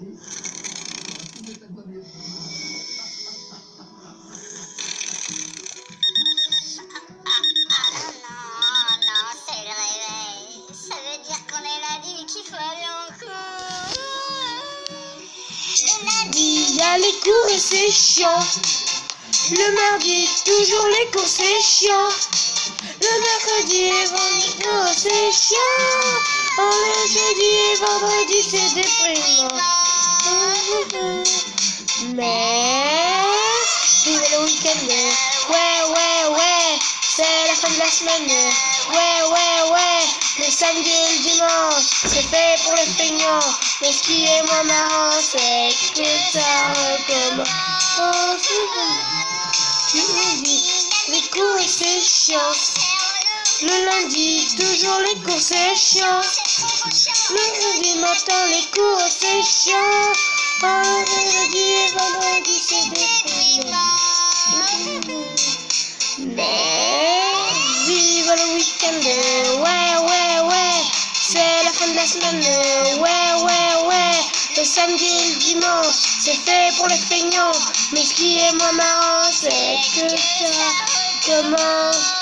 Non, non, c'est le réveil. Ça veut dire qu'on est la vie et qu'il faut aller en cours. Le mardi, il y a les cours et c'est chiant. Le mardi, toujours les cours, c'est chiant. Le mercredi et vendredi, c'est chiant. Le mercredi et vendredi, c'est des. Ouais, ouais, ouais, c'est la fin de la semaine. Ouais, ouais, ouais, le samedi et le dimanche, c'est fait pour les feignants. Mais ce qui est moins marrant, c'est que ça recommence. Oh, lundi, les cours c'est chiant. Le lundi, toujours les cours c'est chiant. Le lundi matin, les cours c'est chiant. Jeudi et vendredi, c'est déprimant. Mais vive le week-end, ouais, ouais, ouais, c'est la fin de la semaine, ouais, ouais, ouais, le samedi et le dimanche, c'est fait pour les feignants, mais ce qui est moins marrant, c'est que ça commence.